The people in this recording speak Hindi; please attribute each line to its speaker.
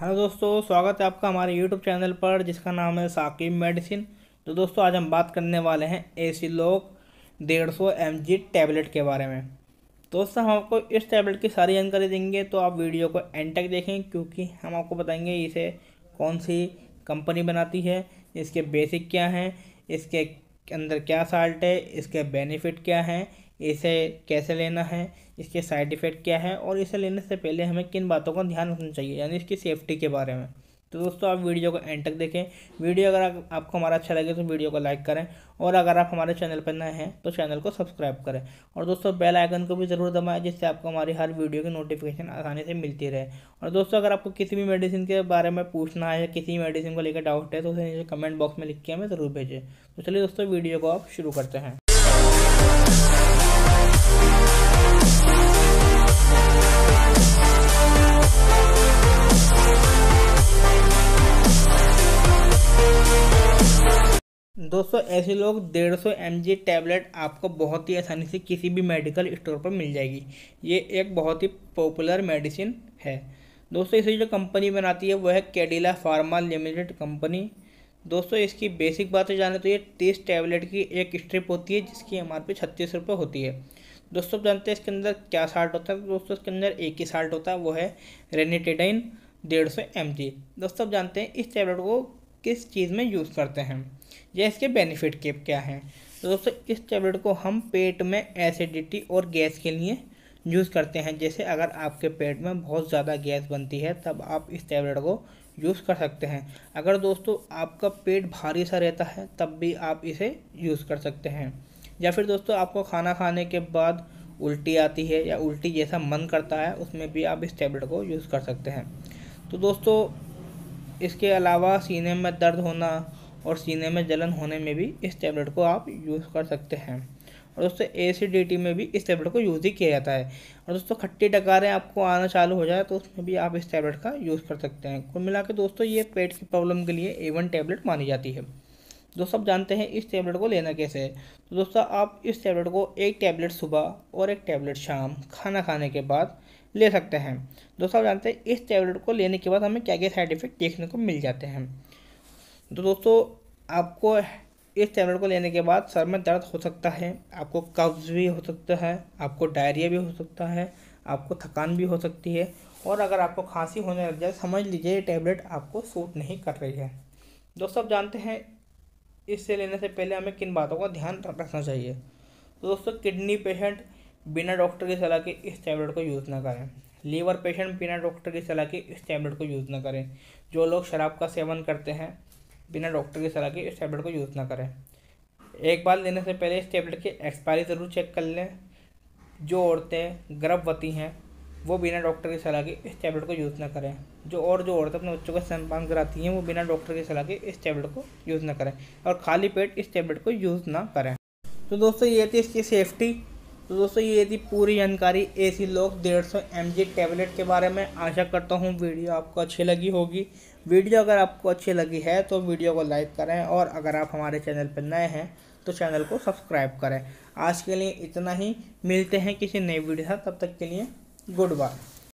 Speaker 1: हेलो दोस्तों, स्वागत है आपका हमारे यूट्यूब चैनल पर, जिसका नाम है साकिब मेडिसिन। तो दोस्तों, आज हम बात करने वाले हैं ए सी लोक डेढ़ सौ एम जी टैबलेट के बारे में। दोस्तों, हम आपको इस टैबलेट की सारी जानकारी देंगे तो आप वीडियो को एंड तक देखें, क्योंकि हम आपको बताएँगे इसे कौन सी कंपनी बनाती है, इसके बेसिक क्या हैं, इसके अंदर क्या साल्ट है, इसके बेनिफिट क्या हैं इसे कैसे लेना है इसके साइड इफ़ेक्ट क्या है और इसे लेने से पहले हमें किन बातों का ध्यान रखना चाहिए यानी इसकी सेफ्टी के बारे में। तो दोस्तों आप वीडियो को एंड तक देखें। वीडियो अगर आप, आपको हमारा अच्छा लगे तो वीडियो को लाइक करें और अगर आप हमारे चैनल पर नए हैं तो चैनल को सब्सक्राइब करें। और दोस्तों बेल आइकन को भी ज़रूर दबाएँ जिससे आपको हमारी हर वीडियो की नोटिफिकेशन आसानी से मिलती रहे। और दोस्तों अगर आपको किसी भी मेडिसिन के बारे में पूछना है या किसी मेडिसिन को लेकर डाउट है तो उसे कमेंट बॉक्स में लिख के हमें ज़रूर भेजें। तो चलिए दोस्तों वीडियो को आप शुरू करते हैं। दोस्तों, ऐसे लोग डेढ़ सौ एम जी टैबलेट आपको बहुत ही आसानी से किसी भी मेडिकल स्टोर पर मिल जाएगी। ये एक बहुत ही पॉपुलर मेडिसिन है। दोस्तों इसे जो कंपनी बनाती है, वह है कैडिला फार्मा लिमिटेड कंपनी दोस्तों, इसकी बेसिक बातें जाने तो ये तीस टैबलेट की एक स्ट्रिप होती है, जिसकी एम आर पी रुपये होती है। दोस्तों जानते हैं इसके अंदर क्या साल्ट होता है? दोस्तों, इसके अंदर एक ही साल्ट होता है, वो है रेनिटेडाइन डेढ़ सौ एम जी दोस्तों जानते हैं इस टैबलेट को किस चीज़ में यूज़ करते हैं? या इसके बेनिफिट के क्या हैं? तो दोस्तों, इस टैबलेट को हम पेट में एसिडिटी और गैस के लिए यूज़ करते हैं। जैसे अगर आपके पेट में बहुत ज़्यादा गैस बनती है, तब आप इस टैबलेट को यूज़ कर सकते हैं। अगर दोस्तों, आपका पेट भारी सा रहता है, तब भी आप इसे यूज़ कर सकते हैं। या फिर दोस्तों, आपको खाना खाने के बाद उल्टी आती है या उल्टी जैसा मन करता है, उसमें भी आप इस टैबलेट को यूज़ कर सकते हैं। तो दोस्तों इसके अलावा सीने में दर्द होना और सीने में जलन होने में भी इस टैबलेट को आप यूज़ कर सकते हैं। और दोस्तों एसिडिटी में भी इस टैबलेट को यूज़ ही किया जाता है। और दोस्तों, खट्टी डकारें आपको आना चालू हो जाए तो उसमें भी आप इस टैबलेट का यूज़ कर सकते हैं। कुल मिला के दोस्तों, ये पेट की प्रॉब्लम के लिए ए वन टैबलेट मानी जाती है। दोस्तों आप जानते हैं इस टैबलेट को लेना कैसे तो दोस्तों, आप इस टैबलेट को एक टैबलेट सुबह और एक टैबलेट शाम खाना खाने के बाद ले सकते हैं। दोस्तों, आप जानते हैं इस टैबलेट को लेने के बाद हमें क्या क्या साइड इफ़ेक्ट देखने को मिल जाते हैं। तो दोस्तों, आपको इस टैबलेट को लेने के बाद सर में दर्द हो सकता है, आपको कब्ज़ भी हो सकता है, आपको डायरिया भी हो सकता है, आपको थकान भी हो सकती है और अगर आपको खांसी होने लग जाए, समझ लीजिए ये टैबलेट आपको सूट नहीं कर रही है। दोस्तों, आप जानते हैं इससे लेने से पहले हमें किन बातों का ध्यान रखना चाहिए? तो दोस्तों, किडनी पेशेंट बिना डॉक्टर की सलाह के इस टैबलेट को यूज़ ना करें। लीवर पेशेंट बिना डॉक्टर की सलाह के इस टैबलेट को यूज़ ना करें। जो लोग शराब का सेवन करते हैं, बिना डॉक्टर की सलाह के इस टैबलेट को यूज़ ना करें। एक बार लेने से पहले इस टैबलेट की एक्सपायरी ज़रूर चेक कर लें। जो औरतें गर्भवती हैं वो बिना डॉक्टर की सलाह के इस टैबलेट को यूज़ ना करें। जो और जो औरतें अपने बच्चों का स्तनपान कराती हैं, वो बिना डॉक्टर की सलाह के इस टैबलेट को यूज़ ना करें और खाली पेट इस टैबलेट को यूज़ ना करें। तो दोस्तों, ये थी इसकी सेफ्टी तो दोस्तों, ये थी पूरी जानकारी ए सी लोग डेढ़ सौ एम जी टैबलेट के बारे में। आशा करता हूँ वीडियो आपको अच्छी लगी होगी। वीडियो अगर आपको अच्छी लगी है तो वीडियो को लाइक करें और अगर आप हमारे चैनल पर नए हैं तो चैनल को सब्सक्राइब करें। आज के लिए इतना ही। मिलते हैं किसी नई वीडियो तब तक के लिए goodbye